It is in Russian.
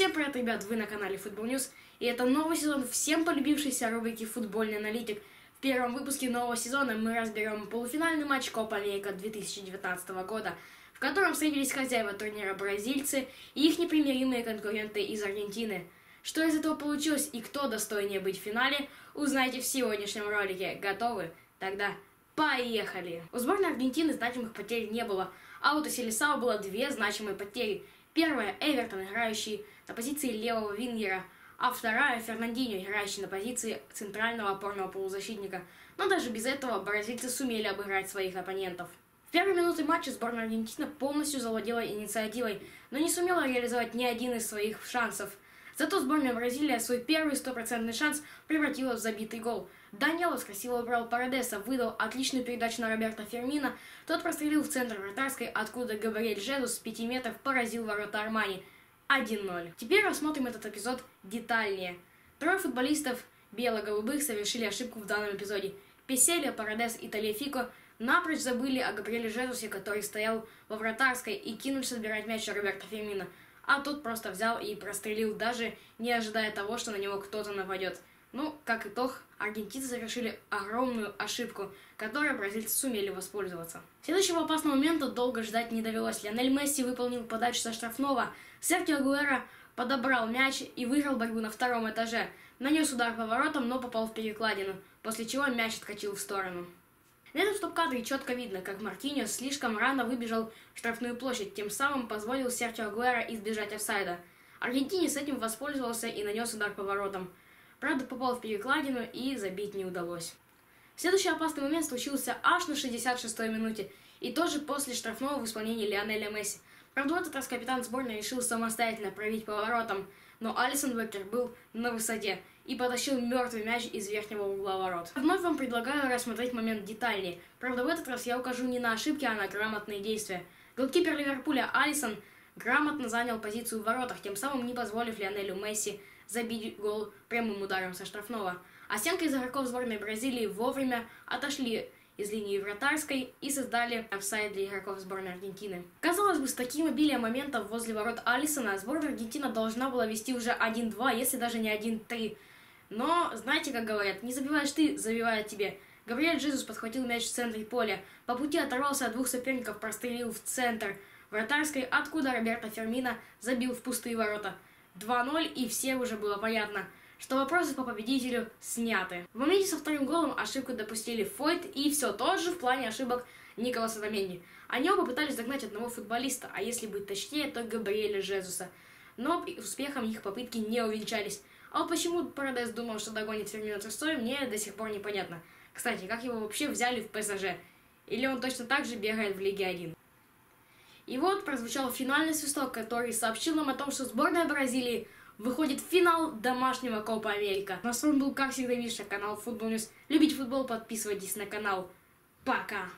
Всем привет, ребят, вы на канале Football News, и это новый сезон всем полюбившейся рубрики «Футбольный аналитик». В первом выпуске нового сезона мы разберем полуфинальный матч Копа Америка 2019 года, в котором встретились хозяева турнира бразильцы и их непримиримые конкуренты из Аргентины. Что из этого получилось и кто достойнее быть в финале, узнаете в сегодняшнем ролике. Готовы? Тогда поехали! У сборной Аргентины значимых потерь не было, а у Селисао было две значимые потери – Первая – Эвертон, играющий на позиции левого вингера, а вторая – Фернандинho, играющий на позиции центрального опорного полузащитника. Но даже без этого бразильцы сумели обыграть своих оппонентов. В первые минуты матча сборная Аргентины полностью завладела инициативой, но не сумела реализовать ни один из своих шансов – Зато сборная Бразилия свой первый стопроцентный шанс превратила в забитый гол. Данилос красиво убрал Парадеса, выдал отличную передачу на Роберта Фермина. Тот прострелил в центр вратарской, откуда Габриэль Жезус с 5 метров поразил ворота Армани. 1-0. Теперь рассмотрим этот эпизод детальнее. Трое футболистов бело-голубых совершили ошибку в данном эпизоде. Песелия, Парадес и Талефико напрочь забыли о Габриэле Жезусе, который стоял во вратарской и кинулись собирать мяч Роберта Фермина а тот просто взял и прострелил, даже не ожидая того, что на него кто-то нападет. Ну, как итог, аргентинцы совершили огромную ошибку, которой бразильцы сумели воспользоваться. Следующего опасного момента долго ждать не довелось. Лионель Месси выполнил подачу со штрафного. Серхио Агуэра подобрал мяч и выиграл борьбу на втором этаже. Нанес удар по воротам, но попал в перекладину, после чего мяч откатил в сторону. На этом стоп-кадре четко видно, как Мартиньос слишком рано выбежал в штрафную площадь, тем самым позволил Серхио Агуэра избежать офсайда. Аргентинец этим воспользовался и нанес удар по воротам. Правда, попал в перекладину и забить не удалось. Следующий опасный момент случился аж на 66-й минуте, и тоже после штрафного в исполнении Лионеля Месси. Правда, в этот раз капитан сборной решил самостоятельно пробить по воротам, но Алисон Беккер был на высоте и потащил мертвый мяч из верхнего угла ворот. Вновь вам предлагаю рассмотреть момент детальнее. Правда, в этот раз я укажу не на ошибки, а на грамотные действия. Голкипер Ливерпуля Алисон грамотно занял позицию в воротах, тем самым не позволив Лионелю Месси забить гол прямым ударом со штрафного. А стенка из игроков сборной Бразилии вовремя отошли из линии вратарской и создали офсайд для игроков сборной Аргентины. Казалось бы, с таким обилием моментов возле ворот Алисона сборная Аргентина должна была вести уже 1-2, если даже не 1-3. Но, знаете, как говорят, не забиваешь ты, забивает тебе. Габриэль Джезус подхватил мяч в центре поля. По пути оторвался от двух соперников, прострелил в центр вратарской, откуда Роберто Фермина забил в пустые ворота. 2-0, и все уже было понятно – что вопросы по победителю сняты. В моменте со вторым голом ошибку допустили Фойт и все тот же в плане ошибок Николаса Доменди. Они оба пытались догнать одного футболиста, а если быть точнее, то Габриэля Жезуса. Но успехом их попытки не увенчались. А вот почему Парадес думал, что догонит Фермино Трустой, мне до сих пор непонятно. Кстати, как его вообще взяли в ПСЖ? Или он точно так же бегает в Лиге 1? И вот прозвучал финальный свисток, который сообщил нам о том, что сборная Бразилии выходит финал домашнего Копа Америка. На с вами был, как всегда, Миша, канал Футбол News. Любите футбол, подписывайтесь на канал. Пока!